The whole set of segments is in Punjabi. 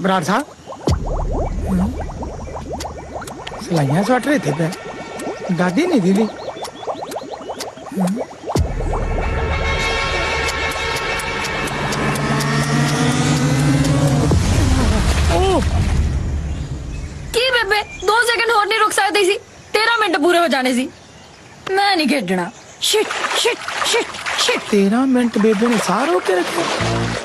ਬਰਾੜ ਸਾਹਿਬ? ਸਲਾਈਆਂ ਸਵੈਟਰ ਇੱਥੇ ਪਿਆ ਦਾਦੀ ਨਹੀਂ ਦੀਦੀ। ਕੀ ਬੇਬੇ 2 ਸੈਕਿੰਡ ਹੋਰ ਨਹੀਂ ਰੁਕ ਸਕਦੀ ਸੀ। 13 ਮਿੰਟ ਪੂਰੇ ਹੋ ਜਾਣੇ ਸੀ। ਮੈਂ ਨਹੀਂ ਖੇਡਣਾ। Shit shit shit. 13 ਮਿੰਟ ਬੇਬੇ ਨੇ ਸਾਹ ਰੋਕ ਕੇ ਰੱਖਿਆ।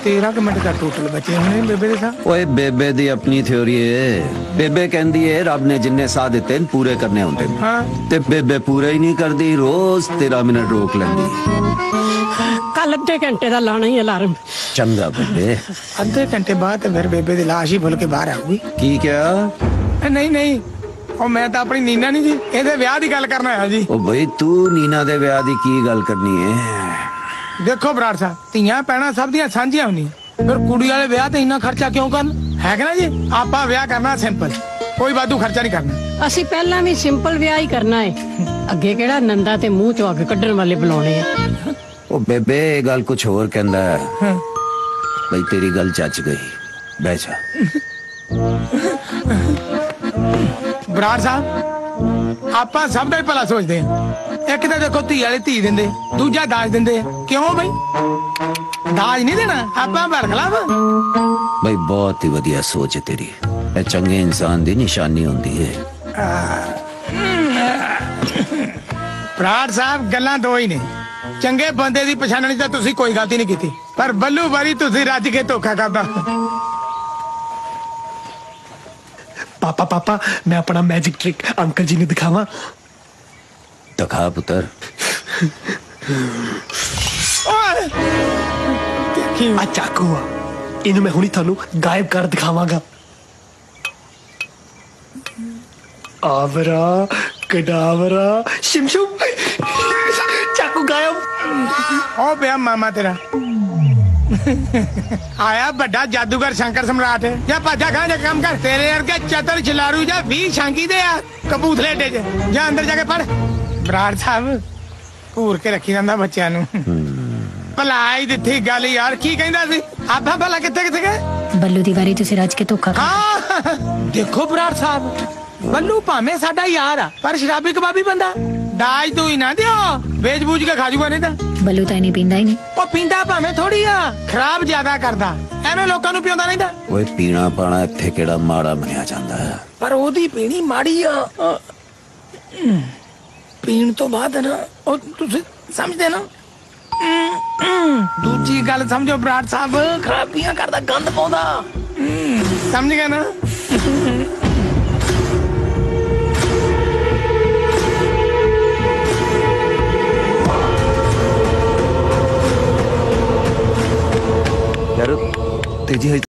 13 ਕੁ ਮਿੰਟ ਦਾ ਟੋਟਲ ਬਚੇ ਹੋਣੇ ਬੇਬੇ ਦੇ ਸਾਹ। ਓਏ ਬੇਬੇ ਦੀ ਆਪਣੀ ਥਿਉਰੀ ਏ। ਬੇਬੇ ਕਹਿੰਦੀ ਏ ਰੱਬ ਨੇ ਜਿੰਨੇ ਸਾਹ ਦਿੱਤੇ ਨੇ ਪੂਰੇ ਕਰਨੇ ਹੁੰਦੇ ਨੇ। ਹਾਂ। ਤੇ ਬੇਬੇ ਪੂਰੇ ਹੀ ਨਹੀਂ ਕਰਦੀ ਰੋਜ਼ 13 ਮਿੰਟ ਰੋਕ ਲੈਂਦੀ। ਕੱਲ ਅੱਧੇ ਘੰਟੇ ਦਾ ਲਾਣਾ ਹੀ ਅਲਾਰਮ। ਚੰਗਾ ਬੇਬੇ। ਅੱਧੇ ਘੰਟੇ ਬਾਅਦ ਫਿਰ ਬੇਬੇ ਦੀ ਲਾਸ਼ ਹੀ ਭੁੱਲ ਕੇ ਬਾਹਰ ਆਊਗੀ ਕੀ ਕਿਹਾ? ਨਹੀਂ ਨਹੀਂ। ਉਹ ਮੈਂ ਤਾਂ ਆਪਣੀ ਨੀਨਾ ਨਹੀਂ ਜੀ ਇਹਦੇ ਵਿਆਹ ਦੀ ਗੱਲ ਕਰਨ ਆਇਆ ਜੀ। ਉਹ ਬਈ ਤੂੰ ਨੀਨਾ ਦੇ ਵਿਆਹ ਦੀ ਕੀ ਗੱਲ ਕਰਨੀ ਏ ਦੇਖੋ ਬਰਾੜ ਸਾਹਿਬ ਧੀਆਂ ਪੈਣਾ ਸਭ ਦੀਆਂ ਸਾਂਝੀਆਂ ਹੁੰਦੀਆਂ। ਫਿਰ ਕੁੜੀ ਵਾਲੇ ਵਿਆਹ ਤੇ ਇੰਨਾ ਖਰਚਾ ਕਿਉਂ ਕਰਨ? ਹੈ ਕਿ ਨਾ ਜੀ? ਆਪਾਂ ਵਿਆਹ ਕਰਨਾ ਸਿੰਪਲ ਕੋਈ ਵਾਧੂ ਖਰਚਾ ਨਹੀਂ ਕਰਨਾ। ਅਸੀਂ ਪਹਿਲਾਂ ਵੀ ਸਿੰਪਲ ਵਿਆਹ ਹੀ ਕਰਨਾ ਹੈ ਅੱਗੇ ਕਿਹੜਾ ਨੰਦਾ ਤੇ ਮੂੰਹ ਚੋਂ ਅੱਗ ਕੱਢਣ ਵਾਲੇ ਬੁਲਾਉਣੇ ਆ। ਉਹ ਬੇਬੇ ਇਹ ਗੱਲ ਕੁਝ ਹੋਰ ਕਹਿੰਦਾ। ਹੈ। ਹਾਂ। ਬਈ ਤੇਰੀ ਗੱਲ ਚੱਜ ਗਈ। ਜਾ। ਬਰਾੜ ਸਾਹਿਬ ਆਪਾਂ ਸਭ ਦਾ ਹੀ ਭਲਾ ਸੋਚਦੇ ਹਾਂ। ਇੱਕ ਤਾਂ ਦੇਖੋ ਧੀ ਵਾਲੇ ਧੀ ਦਿੰਦੇ ਦੂਜਾ ਦਾਜ ਦਿੰਦੇ। ਆ ਕਿਉਂ ਬਈ? ਦਾਜ ਨਹੀਂ ਦੇਣਾ ਆਪਾਂ ਬਰਖਲਾਫ ਬਈ ਬਹੁਤ ਹੀ ਵਧੀਆ ਸੋਚ ਹੈ ਤੇਰੀ। ਇਹ ਚੰਗੇ ਇਨਸਾਨ ਦੀ ਨਿਸ਼ਾਨੀ ਹੁੰਦੀ ਹੈ। ਬਰਾੜ ਸਾਹਿਬ ਗੱਲਾਂ ਦੋ ਹੀ ਨੇ। ਚੰਗੇ ਬੰਦੇ ਦੀ ਪਛਾਣਨੀ ਤਾਂ ਤੁਸੀਂ ਕੋਈ ਗਲਤੀ ਨਹੀਂ ਕੀਤੀ। ਪਰ ਬੱਲੂ ਬਾਰੀ ਤੁਸੀਂ ਰੱਜ ਕੇ ਧੋਖਾ ਕਰਦਾ ਪਾਪਾ ਪਾਪਾ ਮੈਂ ਆਪਣਾ ਮੈਜਿਕ ਟ੍ਰਿਕ ਅੰਕਲ ਜੀ ਨੂੰ ਦਿਖਾਵਾਂ। ਦਿਖਾ ਪੁੱਤਰ। ਓਏ! ਦੇਖੀ ਆ ਚਾਕੂ ਆ। ਇਹਨੂੰ ਮੈਂ ਹੁਣੀ ਤੁਹਾਨੂੰ ਗਾਇਬ ਕਰ ਦਿਖਾਵਾਂਗਾ। ਆਵਰਾ ਕਡਾਵਰਾ ਸ਼ਿਮਸ਼ੁਮ। ਚਾਕੂ ਗਾਇਬ। ਉਹ ਪਿਆ ਮਾਮਾ ਤੇਰਾ। ਆਇਆ ਵੱਡਾ ਜਾਦੂਗਰ ਸ਼ੰਕਰ ਸਮਰਾਟ। ਜਾਂ ਭਾਜਾ ਖਾਂ ਜਾ ਕੰਮ ਕਰ। ਤੇਰੇ ਵਰਗੇ ਚਤਰ ਛਲਾਰੂ ਜਾਂ 20 ਸ਼ਾਂਕੀ ਦੇ ਆ ਕਬੂਤਲੇ ਏਡੇ ਚ ਜਾਂ ਅੰਦਰ ਜਾ ਕੇ ਪੜ ਬਰਾੜ ਸਾਹਿਬ ਘੂਰ ਕੇ ਰੱਖੀ ਜਾਂਦਾ ਬੱਚਿਆਂ ਨੂੰ। ਭਲਾਈ ਦਿੱਤੀ ਗੱਲ ਯਾਰ ਕੀ ਕਹਿੰਦਾ ਸੀ? ਆਪਾਂ ਭਲਾ ਕਿੱਥੇ ਕਿੱਥੇ ਗਏ? ਬੱਲੂ ਦੀ ਵਾਰੀ ਤੁਸੀਂ ਰੱਜ ਕੇ ਧੋਖਾ ਖਾ ਹਾਂ। ਦੇਖੋ ਬਰਾੜ ਸਾਹਿਬ ਬੱਲੂ ਭਾਵੇਂ ਸਾਡਾ ਯਾਰ ਆ ਪਰ ਸ਼ਰਾਬੀ ਕਬਾਬੀ ਬੰਦਾ। ਦਾਜ ਤੂੰ ਹੀ ਨਾ ਦਿਓ ਵੇਚ ਬੂਝ ਕੇ ਖਾਜੂਗਾ ਨਹੀਂ ਤਾਂ ਬੱਲੂ ਤਾਂ ਨਹੀਂ ਪੀਂਦਾ ਹੀ ਨਹੀਂ ਉਹ ਪੀਂਦਾ ਭਾਵੇਂ ਥੋੜੀ ਆ ਖਰਾਬ ਜ਼ਿਆਦਾ ਕਰਦਾ ਐਵੇਂ ਲੋਕਾਂ ਨੂੰ ਪਿਉਂਦਾ ਨਹੀਂ ਤਾਂ ਓਏ ਪੀਣਾ ਪਾਣਾ ਇੱਥੇ ਕਿਹੜਾ ਮਾੜਾ ਮੰਨਿਆ ਜਾਂਦਾ ਹੈ ਪਰ ਉਹਦੀ ਪੀਣੀ ਮਾੜੀ ਆ ਪੀਣ ਤੋਂ ਬਾਅਦ ਨਾ ਉਹ ਤੁਸੀਂ ਸਮਝਦੇ ਨਾ ਦੂਜੀ ਗੱਲ ਸਮਝੋ ਬਰਾੜ ਸਾਹਿਬ ਖਰਾਬੀਆਂ ਕਰਦਾ ਗੰਦ ਪਾਉਂਦਾ ਸਮਝ ਗਏ ਨਾ ਯਾਰ ਤੇਜੀ